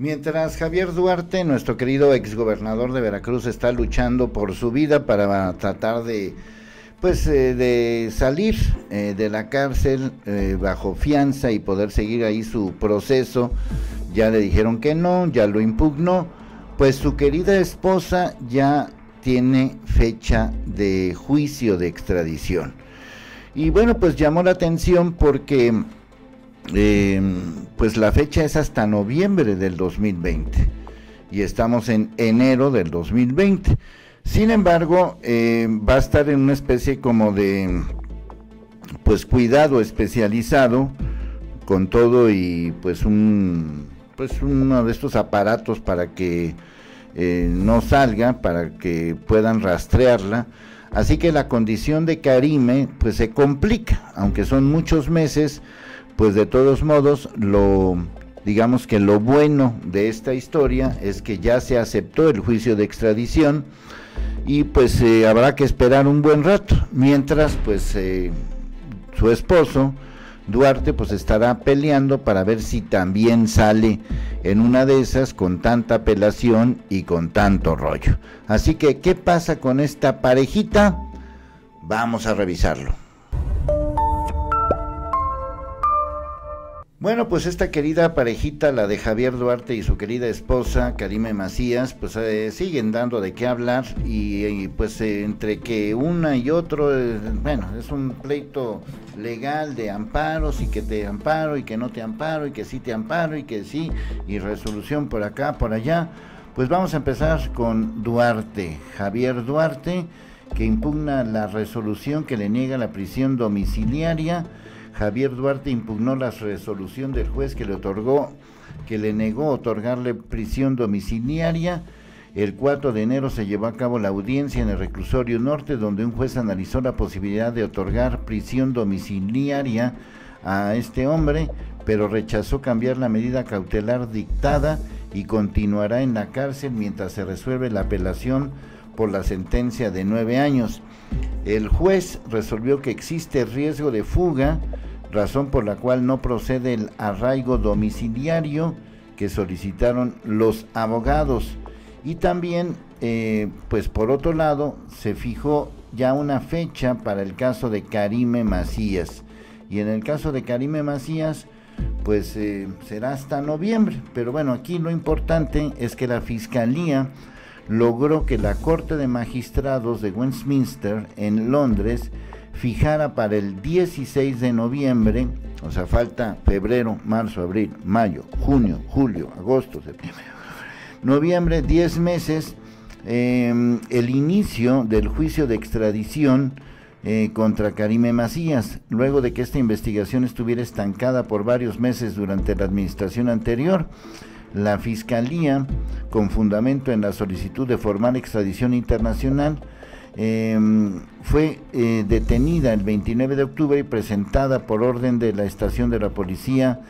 Mientras Javier Duarte, nuestro querido exgobernador de Veracruz, está luchando por su vida para tratar de pues eh, de salir eh, de la cárcel eh, bajo fianza y poder seguir ahí su proceso. Ya le dijeron que no, ya lo impugnó. Pues su querida esposa ya tiene fecha de juicio de extradición. Y bueno, pues llamó la atención porque pues la fecha es hasta noviembre del 2020 y estamos en enero del 2020. Sin embargo, eh, va a estar en una especie como de pues cuidado especializado con todo y pues un pues uno de estos aparatos para que eh, no salga, para que puedan rastrearla. Así que la condición de Karime pues se complica, aunque son muchos meses, pues de todos modos lo digamos que lo bueno de esta historia es que ya se aceptó el juicio de extradición y pues eh, habrá que esperar un buen rato, mientras pues eh, su esposo Duarte pues estará peleando para ver si también sale en una de esas con tanta apelación y con tanto rollo. Así que, ¿qué pasa con esta parejita? Vamos a revisarlo. Bueno, pues esta querida parejita, la de Javier Duarte y su querida esposa, Karime Macías, pues eh, siguen dando de qué hablar y, pues eh, entre que una y otro, eh, bueno, es un pleito legal de amparos y que te amparo y que no te amparo y que sí te amparo y que sí, y resolución por acá, por allá. Pues vamos a empezar con Duarte, Javier Duarte, que impugna la resolución que le niega la prisión domiciliaria Javier Duarte impugnó la resolución del juez que le otorgó, que le negó otorgarle prisión domiciliaria. El 4 de enero se llevó a cabo la audiencia en el reclusorio norte, donde un juez analizó la posibilidad de otorgar prisión domiciliaria a este hombre, pero rechazó cambiar la medida cautelar dictada y continuará en la cárcel mientras se resuelve la apelación por la sentencia de nueve años. El juez resolvió que existe riesgo de fuga razón por la cual no procede el arraigo domiciliario que solicitaron los abogados. Y también, eh, pues por otro lado, se fijó ya una fecha para el caso de Karime Macías. Y en el caso de Karime Macías, pues eh, será hasta noviembre. Pero bueno, aquí lo importante es que la Fiscalía logró que la Corte de Magistrados de Westminster en Londres fijara para el 16 de noviembre, o sea, falta febrero, marzo, abril, mayo, junio, julio, agosto, septiembre, noviembre, 10 meses, em, el inicio del juicio de extradición eh, contra Karime Macías, luego de que esta investigación estuviera estancada por varios meses durante la administración anterior. La Fiscalía, con fundamento en la solicitud de formal extradición internacional, Em, fue eh, detenida el 29 de octubre y presentada por orden de la estación de la policía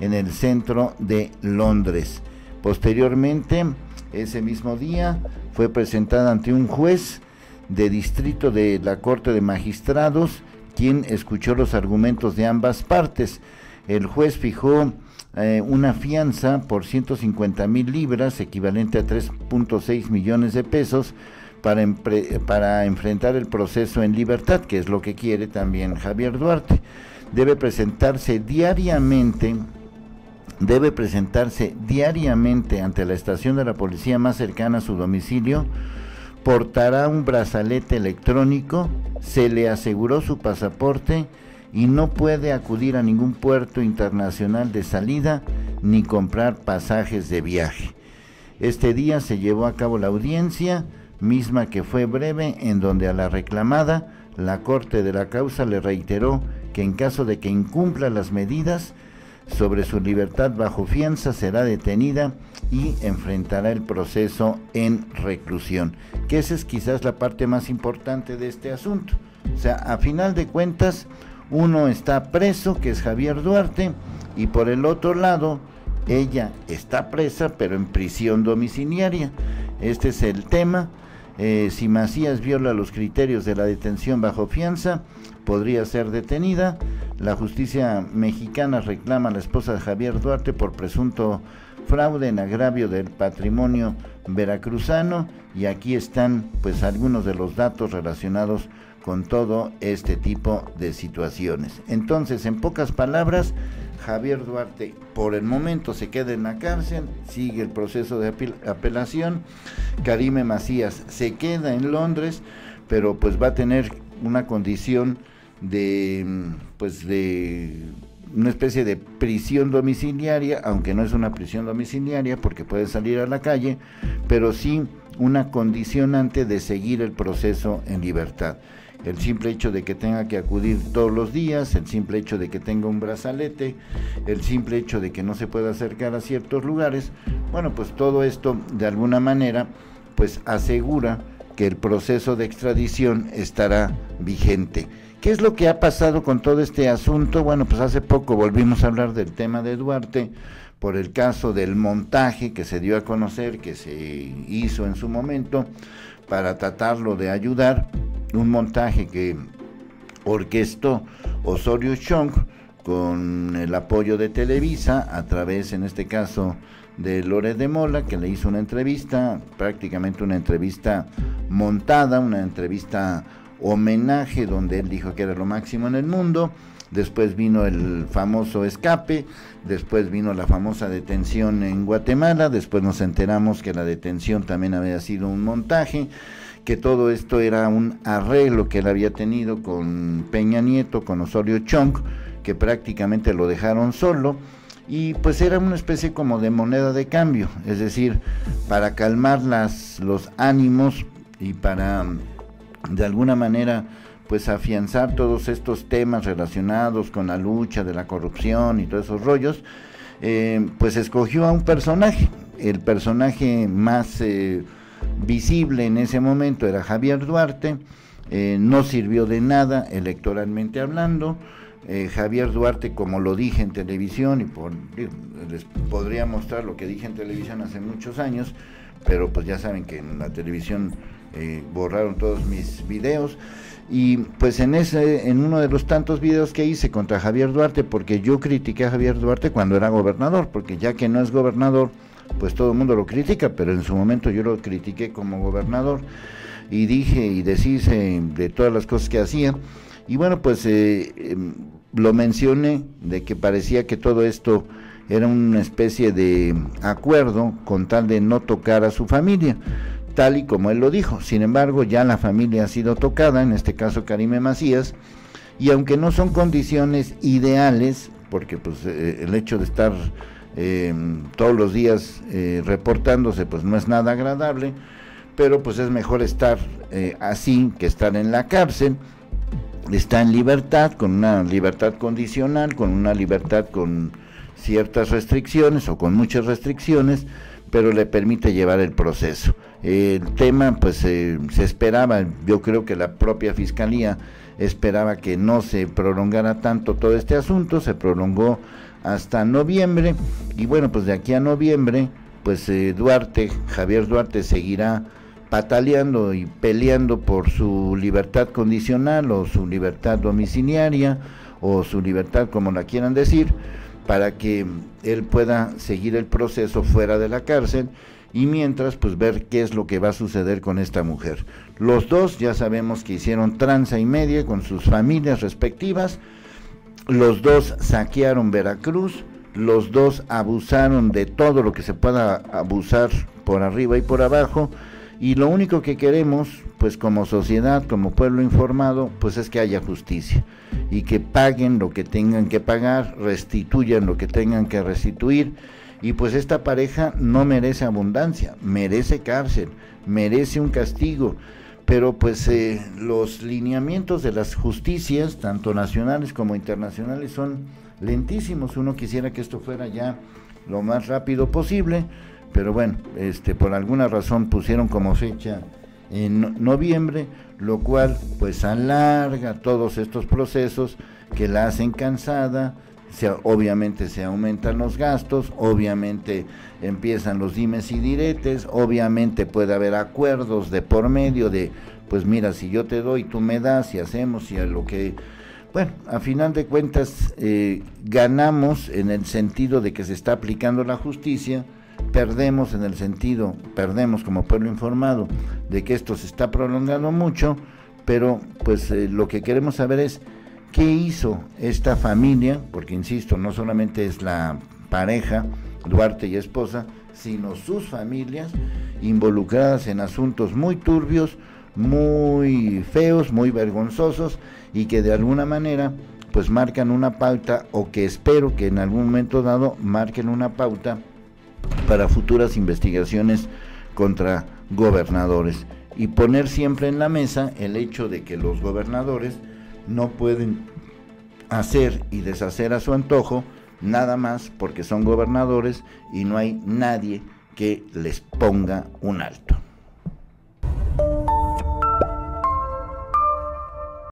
en el centro de Londres. Posteriormente, ese mismo día, fue presentada ante un juez de distrito de la Corte de Magistrados, quien escuchó los argumentos de ambas partes. El juez fijó eh, una fianza por 150 mil libras, equivalente a 3.6 millones de pesos, para, enfrentar el proceso en libertad, que es lo que quiere también Javier Duarte. Debe presentarse diariamente debe presentarse diariamente ante la estación de la policía más cercana a su domicilio, portará un brazalete electrónico, se le aseguró su pasaporte y no puede acudir a ningún puerto internacional de salida ni comprar pasajes de viaje. Este día se llevó a cabo la audiencia, misma que fue breve, en donde a la reclamada la Corte de la causa le reiteró que en caso de que incumpla las medidas sobre su libertad bajo fianza será detenida y enfrentará el proceso en reclusión, que esa es quizás la parte más importante de este asunto. O sea, a final de cuentas, uno está preso, que es Javier Duarte, y por el otro lado, ella está presa, pero en prisión domiciliaria. Este es el tema. Eh, si Macías viola los criterios de la detención bajo fianza, podría ser detenida. La justicia mexicana reclama a la esposa de Javier Duarte por presunto fraude en agravio del patrimonio veracruzano y aquí están pues algunos de los datos relacionados con todo este tipo de situaciones. Entonces, en pocas palabras, Javier Duarte por el momento se queda en la cárcel, sigue el proceso de apelación, Karime Macías se queda en Londres, pero pues va a tener una condición de pues de una especie de prisión domiciliaria, aunque no es una prisión domiciliaria porque puede salir a la calle, pero sí una condicionante de seguir el proceso en libertad. El simple hecho de que tenga que acudir todos los días, el simple hecho de que tenga un brazalete, el simple hecho de que no se pueda acercar a ciertos lugares, bueno, pues todo esto de alguna manera pues asegura que el proceso de extradición estará vigente. ¿Qué es lo que ha pasado con todo este asunto? Bueno, pues hace poco volvimos a hablar del tema de Duarte por el caso del montaje que se dio a conocer, que se hizo en su momento para tratarlo de ayudar, un montaje que orquestó Osorio Chong con el apoyo de Televisa a través, en este caso, de Lore de Mola, que le hizo una entrevista, prácticamente una entrevista montada, una entrevista homenaje donde él dijo que era lo máximo en el mundo. Después vino el famoso escape, después vino la famosa detención en Guatemala, después nos enteramos que la detención también había sido un montaje, que todo esto era un arreglo que él había tenido con Peña Nieto, con Osorio Chong, que prácticamente lo dejaron solo y pues era una especie como de moneda de cambio, es decir, para calmar las, los ánimos y para de alguna manera pues afianzar todos estos temas relacionados con la lucha de la corrupción y todos esos rollos, eh, pues escogió a un personaje. El personaje más eh, visible en ese momento era Javier Duarte, eh, no sirvió de nada electoralmente hablando. Javier Duarte, como lo dije en televisión, y por, les podría mostrar lo que dije en televisión hace muchos años, pero pues ya saben que en la televisión eh, borraron todos mis videos y pues en ese en uno de los tantos videos que hice contra Javier Duarte porque yo critiqué a Javier Duarte cuando era gobernador porque ya que no es gobernador pues todo el mundo lo critica pero en su momento yo lo critiqué como gobernador y dije y deshice de todas las cosas que hacía y bueno pues eh, em, lo mencioné de que parecía que todo esto era una especie de acuerdo con tal de no tocar a su familia tal y como él lo dijo. Sin embargo, ya la familia ha sido tocada, en este caso Karime Macías, y aunque no son condiciones ideales, porque pues eh, el hecho de estar eh, todos los días eh, reportándose pues no es nada agradable, pero pues es mejor estar así que estar en la cárcel, está en libertad, con una libertad condicional, con una libertad con ciertas restricciones o con muchas restricciones, pero le permite llevar el proceso. El tema, pues eh, se esperaba, yo creo que la propia fiscalía esperaba que no se prolongara tanto todo este asunto, se prolongó hasta noviembre y bueno, pues de aquí a noviembre, pues eh, Duarte, Javier Duarte seguirá pataleando y peleando por su libertad condicional o su libertad domiciliaria o su libertad como la quieran decir, para que él pueda seguir el proceso fuera de la cárcel y mientras pues ver qué es lo que va a suceder con esta mujer. Los dos ya sabemos que hicieron tranza y media con sus familias respectivas, los dos saquearon Veracruz, los dos abusaron de todo lo que se pueda abusar por arriba y por abajo y lo único que queremos pues como sociedad, como pueblo informado, pues es que haya justicia y que paguen lo que tengan que pagar, restituyan lo que tengan que restituir y pues esta pareja no merece abundancia, merece cárcel, merece un castigo. Pero pues eh, los lineamientos de las justicias, tanto nacionales como internacionales, son lentísimos. Uno quisiera que esto fuera ya lo más rápido posible, pero bueno, este, por alguna razón pusieron como fecha en noviembre, lo cual pues alarga todos estos procesos que la hacen cansada, obviamente se aumentan los gastos, obviamente empiezan los dimes y diretes, obviamente puede haber acuerdos de por medio de, pues mira, si yo te doy, tú me das, y hacemos, y a lo que... Bueno, a final de cuentas eh, ganamos en el sentido de que se está aplicando la justicia, perdemos en el sentido, perdemos como pueblo informado de que esto se está prolongando mucho, pero pues eh, lo que queremos saber es qué hizo esta familia, porque insisto, no solamente es la pareja, Duarte y esposa, sino sus familias involucradas en asuntos muy turbios, muy feos, muy vergonzosos y que de alguna manera pues marcan una pauta o que espero que en algún momento dado marquen una pauta para futuras investigaciones contra gobernadores. Y poner siempre en la mesa el hecho de que los gobernadores no pueden hacer y deshacer a su antojo nada más porque son gobernadores y no hay nadie que les ponga un alto.